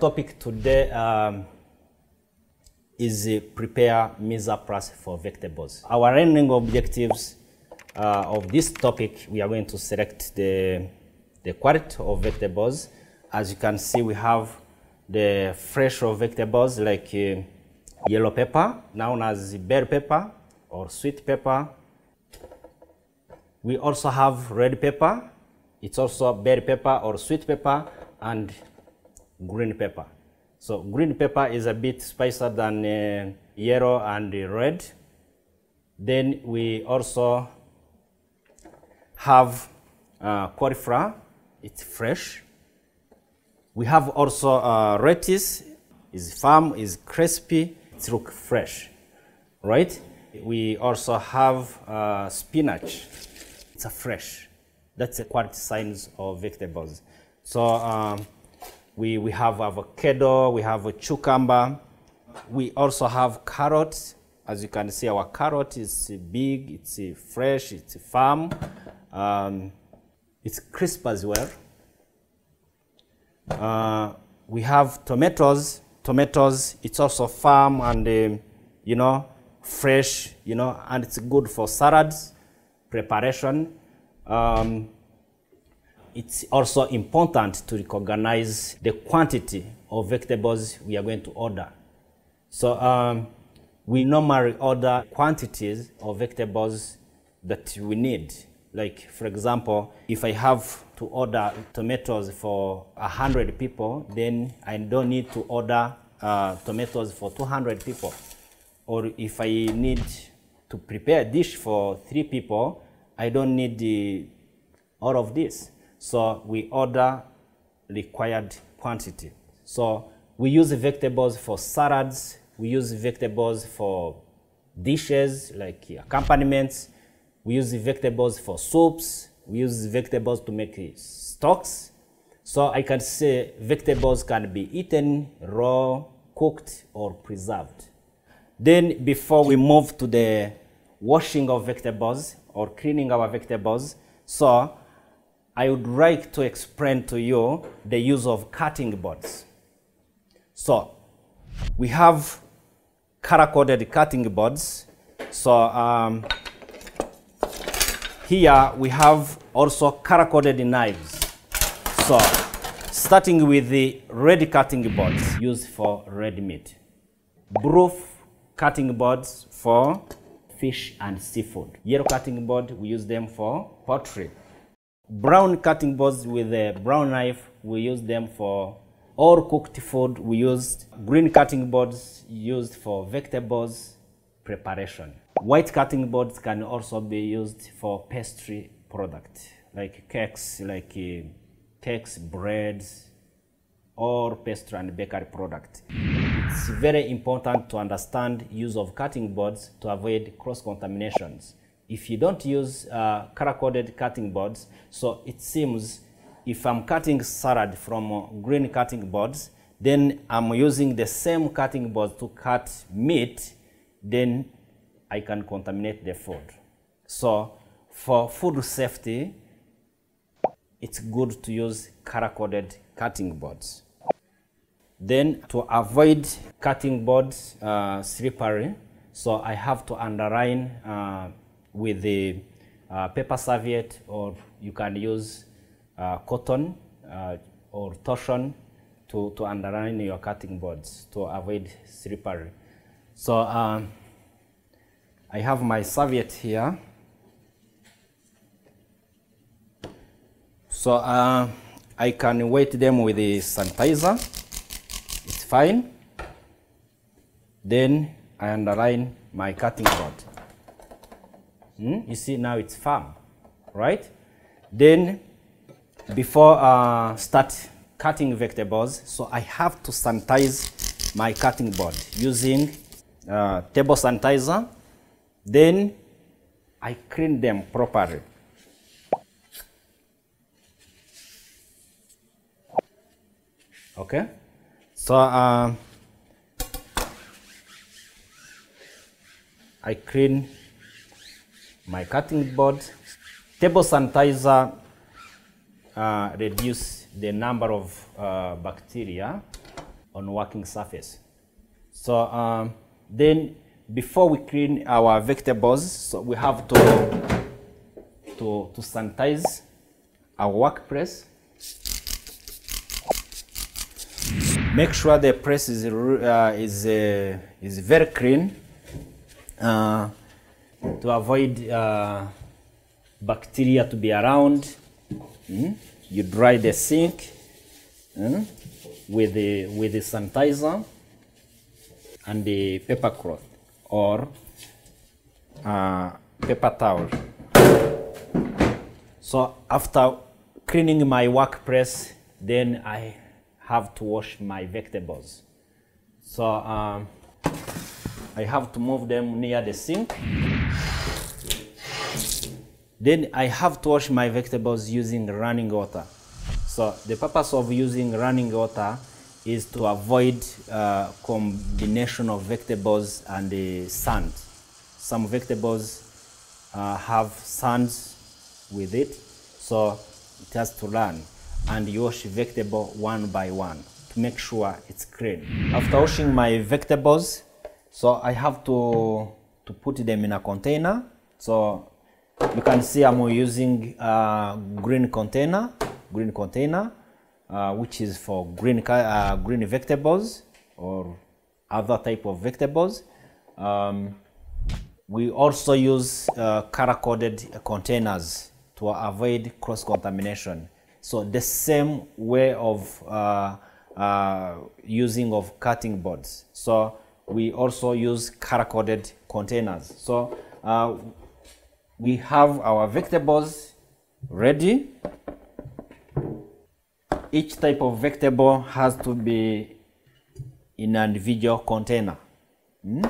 Topic today um, is uh, prepare mise en place for vegetables. Our learning objectives uh, of this topic, we are going to select the, the quality of vegetables. As you can see, we have the fresh of vegetables like uh, yellow pepper, known as bell pepper or sweet pepper. We also have red pepper. It's also bell pepper or sweet pepper and green pepper. So green pepper is a bit spicier than uh, yellow and red. Then we also have uh, cauliflower. It's fresh. We have also uh, lettuce. is firm, is crispy. It look fresh, right? We also have uh, spinach. It's a fresh. That's the quality signs of vegetables. So um, we, we have avocado, we have a cucumber. We also have carrots. As you can see, our carrot is big, it's fresh, it's firm. Um, it's crisp as well. Uh, we have tomatoes. Tomatoes, it's also firm and, uh, you know, fresh, you know, and it's good for salads preparation. Um, it's also important to recognize the quantity of vegetables we are going to order. So um, we normally order quantities of vegetables that we need. Like, for example, if I have to order tomatoes for 100 people, then I don't need to order uh, tomatoes for 200 people. Or if I need to prepare a dish for three people, I don't need the, all of this. So we order required quantity. So we use vegetables for salads, we use vegetables for dishes like accompaniments, we use vegetables for soups, we use vegetables to make stocks. So I can say vegetables can be eaten raw, cooked, or preserved. Then before we move to the washing of vegetables or cleaning our vegetables, so I would like to explain to you the use of cutting boards. So we have color-coded cutting boards. So um, here we have also color-coded knives. So starting with the red cutting boards used for red meat. Blue cutting boards for fish and seafood. Yellow cutting board, we use them for poultry. Brown cutting boards with a brown knife, we use them for all cooked food. We use green cutting boards used for vegetables preparation. White cutting boards can also be used for pastry product, like cakes, like uh, cakes, breads, or pastry and bakery product. It's very important to understand use of cutting boards to avoid cross-contaminations. If you don't use uh, color-coded cutting boards, so it seems if I'm cutting salad from uh, green cutting boards, then I'm using the same cutting boards to cut meat, then I can contaminate the food. So for food safety, it's good to use color-coded cutting boards. Then to avoid cutting boards uh, slippery, so I have to underline uh, with the uh, paper serviette or you can use uh, cotton uh, or torchon to, to underline your cutting boards to avoid slippery. So um, I have my serviette here. So uh, I can wet them with the sanitizer. It's fine. Then I underline my cutting board. Hmm? You see now it's firm, right? Then before uh, start cutting vegetables, so I have to sanitize my cutting board using uh, table sanitizer. Then I clean them properly. Okay, so uh, I clean my cutting board. Table sanitizer uh, reduce the number of uh, bacteria on working surface. So um, then before we clean our vegetables, so we have to, to, to sanitize our workplace. Make sure the press is, uh, is, uh, is very clean uh, to avoid uh, bacteria to be around. Mm? You dry the sink mm? with, the, with the sanitizer and the paper cloth or uh, paper towel. So after cleaning my workplace, then I have to wash my vegetables. So um, I have to move them near the sink. Then I have to wash my vegetables using running water. So the purpose of using running water is to avoid uh, combination of vegetables and the sand. Some vegetables uh, have sand with it, so it has to run and you wash vegetable one by one to make sure it's clean. After washing my vegetables, so I have to, to put them in a container. So you can see I'm using a green container, green container uh, which is for green, uh, green vegetables or other type of vegetables. Um, we also use uh, color-coded containers to avoid cross-contamination. So the same way of uh, uh, using of cutting boards. So we also use color-coded containers. So uh, we have our vegetables ready each type of vegetable has to be in an individual container. Hmm?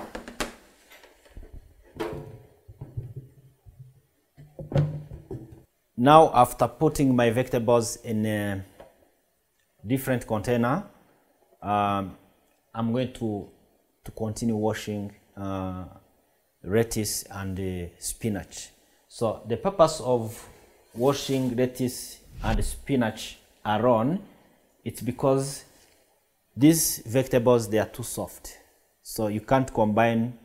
Now, after putting my vegetables in a different container, um, I'm going to, to continue washing uh, lettuce and uh, spinach. So the purpose of washing lettuce and spinach are on, it's because these vegetables, they are too soft. So you can't combine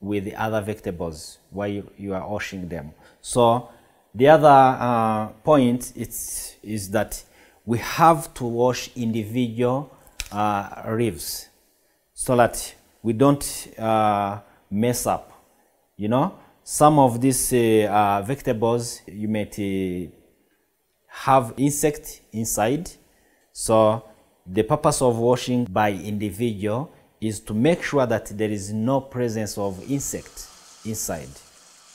with the other vegetables while you, you are washing them. So the other uh, point is, is that we have to wash individual uh, leaves so that we don't uh, mess up. You know, some of these uh, uh, vegetables you may have insect inside. So the purpose of washing by individual is to make sure that there is no presence of insect inside.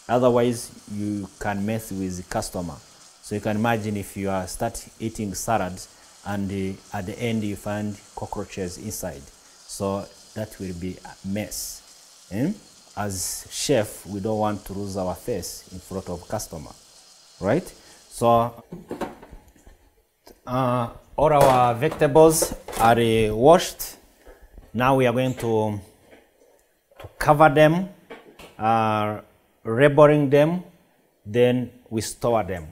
Otherwise, you can mess with the customer. So you can imagine if you are start eating salads and uh, at the end you find cockroaches inside. So that will be a mess. Eh? As chef, we don't want to lose our face in front of customer, right? So uh, all our vegetables are uh, washed. Now we are going to, to cover them, uh, them, then we store them.